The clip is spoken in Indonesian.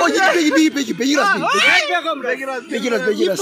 Pegiras, pegiras, pegiras, pegiras, pegiras.